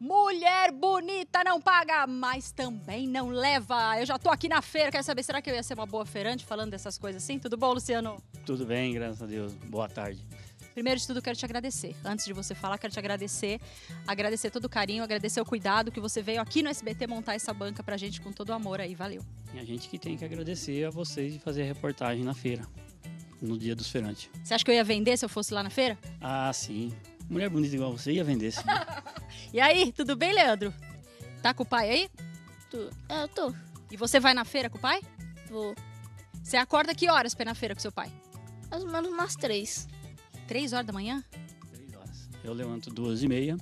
Mulher bonita não paga, mas também não leva. Eu já tô aqui na feira, quero saber, será que eu ia ser uma boa feirante falando dessas coisas assim? Tudo bom, Luciano? Tudo bem, graças a Deus. Boa tarde. Primeiro de tudo, quero te agradecer. Antes de você falar, quero te agradecer. Agradecer todo o carinho, agradecer o cuidado que você veio aqui no SBT montar essa banca pra gente com todo o amor aí. Valeu. E a gente que tem que agradecer a vocês de fazer a reportagem na feira, no dia dos feirantes. Você acha que eu ia vender se eu fosse lá na feira? Ah, sim. Mulher bonita igual você ia vender, sim. E aí, tudo bem, Leandro? Tá com o pai aí? Tu- É, eu tô. E você vai na feira com o pai? Vou. Você acorda que horas pra ir na feira com seu pai? Mais ou menos umas três. Três horas da manhã? Três horas. Eu levanto duas e meia,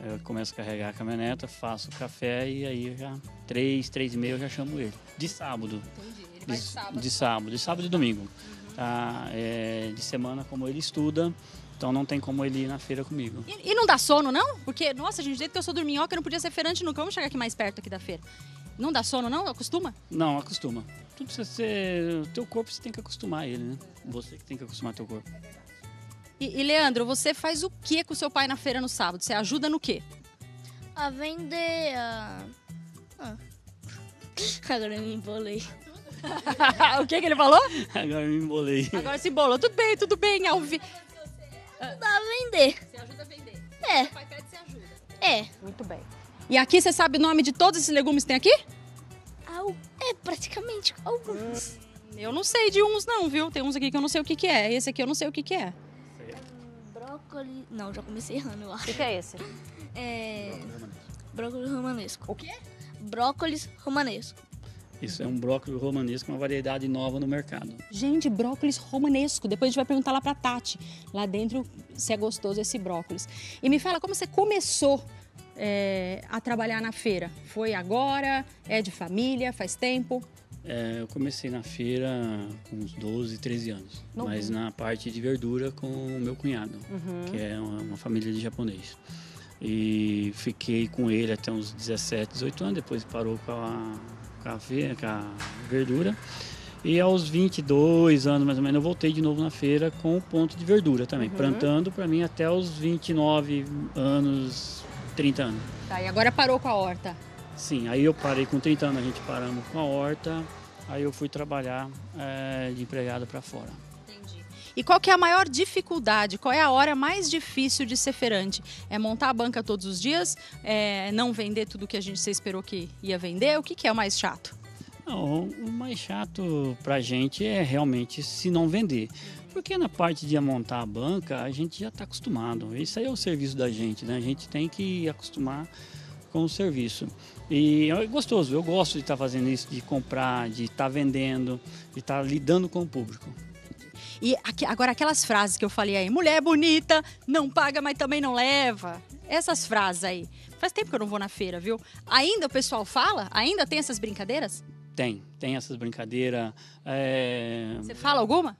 eu começo a carregar a caminhoneta, faço o café e aí já, três, três e meia eu já chamo ele. De sábado. Entendi. Ele De, de sábado, de sábado e domingo. Tá? É, de semana, como ele estuda, então não tem como ele ir na feira comigo. E, e não dá sono, não? Porque, nossa, gente, desde que eu sou dorminhoca, eu não podia ser feirante nunca. Vamos chegar aqui mais perto aqui da feira. Não dá sono, não? Acostuma? Não, acostuma. Tudo precisa ser. O teu corpo você tem que acostumar ele, né? Você que tem que acostumar teu corpo. E, e, Leandro, você faz o que com o seu pai na feira no sábado? Você ajuda no quê? A vender a. Ah. Agora eu me embolei. o que, que ele falou? Agora eu me embolei. Agora se embolou. Tudo bem, tudo bem. Ao vi... Dá a vender. Você ajuda a vender. É. pai pede, você ajuda. É. Muito bem. E aqui você sabe o nome de todos esses legumes que tem aqui? É, praticamente alguns. Eu não sei de uns não, viu? Tem uns aqui que eu não sei o que, que é. Esse aqui eu não sei o que, que é. Brócolis. Não, já comecei errando, eu acho. que, que é esse? É. Brócolis romanesco. O quê? Brócolis romanesco. Isso é um brócolis romanesco, uma variedade nova no mercado. Gente, brócolis romanesco. Depois a gente vai perguntar lá pra Tati, lá dentro, se é gostoso esse brócolis. E me fala, como você começou é, a trabalhar na feira? Foi agora? É de família? Faz tempo? É, eu comecei na feira com uns 12, 13 anos. Mas na parte de verdura com o meu cunhado, Uhum. que é uma, uma família de japonês. E fiquei com ele até uns 17, 18 anos, depois parou com a, com a, fe- com a verdura. E aos 22 anos, mais ou menos, eu voltei de novo na feira com o ponto de verdura também, Uhum. plantando para mim até os 29 anos, 30 anos. Tá, e agora parou com a horta. Sim, aí eu parei com 30 anos, a gente paramos com a horta, aí eu fui trabalhar eh, de empregado para fora. E qual que é a maior dificuldade? Qual é a hora mais difícil de ser feirante? É montar a banca todos os dias? É não vender tudo que a gente você esperou que ia vender? O que, que é o mais chato? Não, o mais chato pra gente é realmente se não vender. Porque na parte de montar a banca, a gente já está acostumado. Isso aí é o serviço da gente, né? A gente tem que acostumar com o serviço. E é gostoso, eu gosto de estar fazendo isso, de comprar, de estar vendendo, de estar lidando com o público. E aqui- agora aquelas frases que eu falei aí, mulher bonita, não paga, mas também não leva. Essas frases aí. Faz tempo que eu não vou na feira, viu? Ainda o pessoal fala? Ainda tem essas brincadeiras? Tem, tem essas brincadeiras. é, Você fala alguma?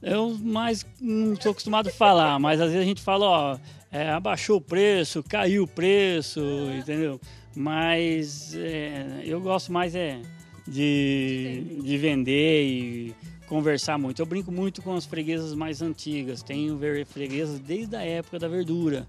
Eu mais não estou acostumado a falar, mas às vezes a gente fala, ó, é, abaixou o preço, caiu o preço, entendeu? Mas é, eu gosto mais é de, de vender e conversar muito. Eu brinco muito com as freguesas mais antigas, tenho ver- freguesas desde a época da verdura.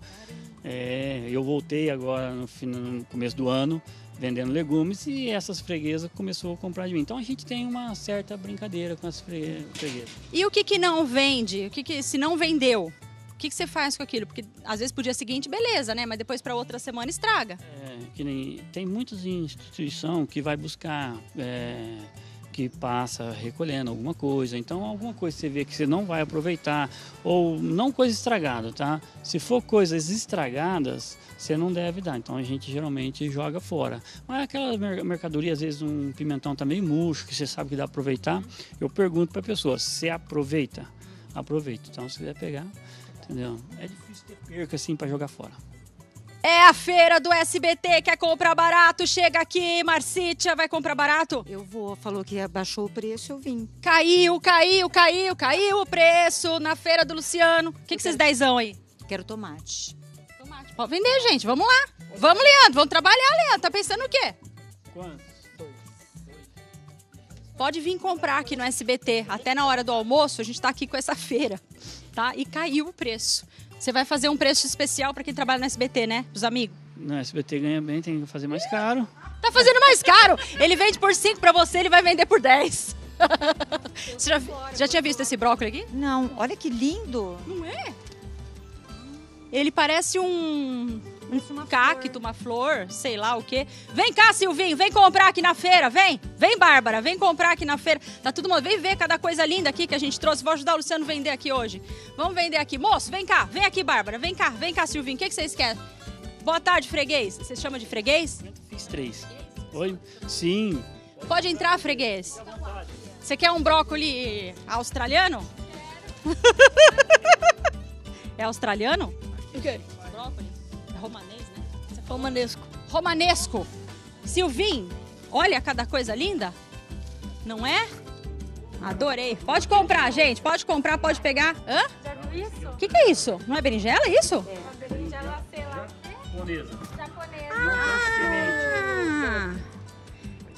É, eu voltei agora no, no começo do ano vendendo legumes e essas freguesas começou a comprar de mim. Então a gente tem uma certa brincadeira com as fre- freguesas. E o que que não vende? O que que se não vendeu? O que que você faz com aquilo? Porque às vezes pro dia seguinte, beleza, né? Mas depois para outra semana estraga. É, que nem- tem muitas instituições que vai buscar, é, que passa recolhendo alguma coisa. Então, alguma coisa que você vê que você não vai aproveitar, ou não coisa estragada, tá? Se for coisas estragadas, você não deve dar. Então, a gente geralmente joga fora. Mas aquela mer- mercadoria, às vezes um pimentão tá murcho, que você sabe que dá pra aproveitar, eu pergunto pra pessoa, você aproveita? Aproveita. Então, se quiser pegar, entendeu? É difícil ter perca assim pra jogar fora. É a feira do SBT, quer comprar barato? Chega aqui, Marcítia, vai comprar barato? Eu vou, falou que abaixou o preço, eu vim. Caiu, caiu, caiu, caiu o preço na feira do Luciano. O que, que vocês dezão aí? Quero tomate. Tomate. Pode vender, gente. Vamos lá. Vamos, Leandro. Vamos trabalhar, Leandro. Tá pensando o quê? Quantos? Pode vir comprar aqui no SBT. Até na hora do almoço, a gente tá aqui com essa feira, tá? E caiu o preço. Você vai fazer um preço especial para quem trabalha no SBT, né? Os amigos. No SBT ganha bem, tem que fazer mais caro. Tá fazendo mais caro. Ele vende por 5 pra você, ele vai vender por 10. Você já, já tinha visto esse brócolis aqui? Não, olha que lindo. Não é? Ele parece um, um cacto, uma flor, sei lá o quê. Vem cá, Silvinho, vem comprar aqui na feira, vem. Vem, Bárbara, vem comprar aqui na feira. Tá todo mundo, vem ver cada coisa linda aqui que a gente trouxe. Vou ajudar o Luciano a vender aqui hoje. Vamos vender aqui. Moço, vem cá, vem aqui, Bárbara, vem cá, vem cá, Silvinho. O que, que vocês querem? Boa tarde, freguês. Você chama de freguês? Fiz três. Oi? Sim. Pode entrar, freguês. Você quer um brócoli australiano? é australiano? O quê? Brócoli? É romanês, né? Você falou Romanesco. romanesco. Silvim, olha cada coisa linda. Não é? Adorei. Pode comprar, gente. Pode comprar, pode pegar. Hã? Já viu isso? O que, que é isso? Não é berinjela, é isso? Berinjela, sei lá. Japonesa. Japonesa. Ah,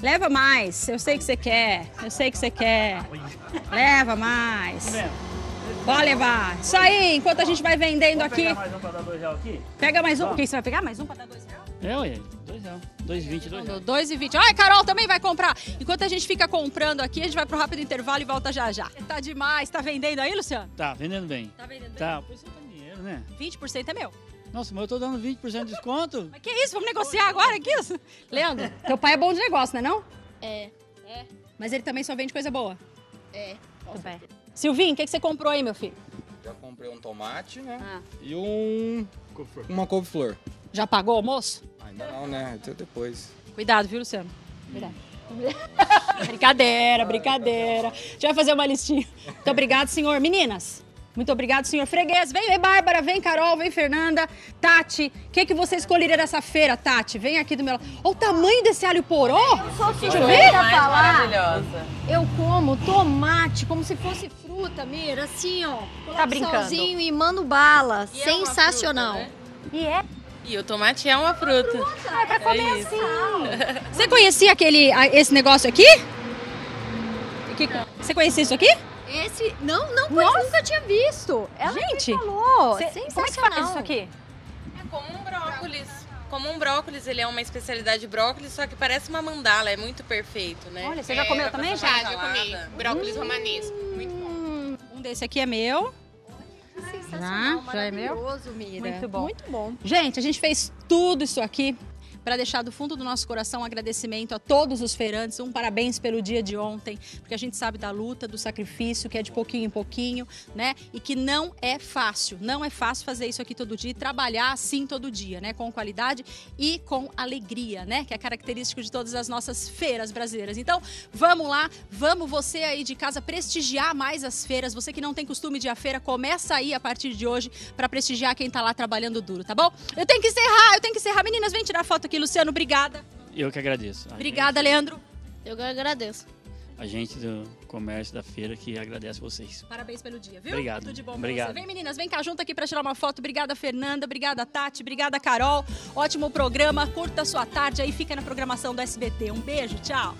leva mais. Eu sei que você quer. Eu sei que você quer. Leva mais. Pode levar. Isso aí, enquanto a gente vai vendendo aqui. Pegar mais um pra dar dois reais aqui? Pega mais um. O que você vai pegar? Mais um para dar dois reais? É, ué. Dois reais. Dois vinte, dois reais. 2,20. Olha, Carol também vai comprar. Enquanto a gente fica comprando aqui, a gente vai pro rápido intervalo e volta já já. Tá demais. Tá vendendo aí, Luciano? Tá, vendendo bem. Tá vendendo bem? Tá, por isso tem dinheiro, né? 20% é meu. Nossa, mas eu tô dando 20% de desconto. Mas que isso? Vamos negociar agora aqui? Leandro, teu pai é bom de negócio, não é não? É. Mas ele também só vende coisa boa. É. Tudo bem. Silvinho, o que, que você comprou aí, meu filho? Já comprei um tomate, né? Ah. E um. Uma couve-flor. Já pagou o almoço? Ainda não, né? Até depois. Cuidado, viu, Luciano? Cuidado. brincadeira, brincadeira. A gente vai fazer uma listinha. Muito obrigado, senhor. Meninas, muito obrigado, senhor Freguês. Vem, vem, Bárbara, vem, Carol, vem, Fernanda. Tati, o que, que você escolheria dessa feira, Tati? Vem aqui do meu lado. Olha o tamanho desse alho poró. Deixa eu ver. mais falar. maravilhosa. Eu como tomate como se fosse fruta, Mira, assim, ó. Tá brincando. E mano bala. E é uma Sensacional. fruta, né? E é. E o tomate é uma fruta. É pra comer É isso. assim. Você conhecia aquele, a- esse negócio aqui? Que- Você conhecia isso aqui? Esse, não, não, pois Nossa. nunca tinha visto. Ela Gente, me falou. Cê- como é que Sensacional. faz isso aqui? É como um brócolis. Como um brócolis, ele é uma especialidade de brócolis, só que parece uma mandala, é muito perfeito, né? Olha, você já comeu pra também? Já, já salada. Brócolis romanesco. Muito bom. Hum, um desse aqui é meu. Sensacional, Já? Já é meu? maravilhoso, Mira. Muito bom. Muito bom. Gente, a gente fez tudo isso aqui para deixar do fundo do nosso coração um agradecimento a todos os feirantes, um parabéns pelo dia de ontem, porque a gente sabe da luta, do sacrifício, que é de pouquinho em pouquinho, né? E que não é fácil, não é fácil fazer isso aqui todo dia e trabalhar assim todo dia, né? Com qualidade e com alegria, né? Que é característico de todas as nossas feiras brasileiras. Então, vamos lá, vamos você aí de casa prestigiar mais as feiras. Você que não tem costume de ir à feira, começa aí a partir de hoje para prestigiar quem tá lá trabalhando duro, tá bom? Eu tenho que encerrar, eu tenho que encerrar. Meninas, vem tirar foto aqui. Luciano, obrigada. Eu que agradeço. A Obrigada, Leandro. Eu que agradeço. Gente, a gente do comércio da feira que agradece vocês. Parabéns pelo dia, viu? Obrigado. Tudo de bom pra Obrigado. você. Vem, meninas, vem cá junto aqui pra tirar uma foto. Obrigada, Fernanda. Obrigada, Tati. Obrigada, Carol. Ótimo programa. Curta a sua tarde aí. Fica na programação do SBT. Um beijo. Tchau.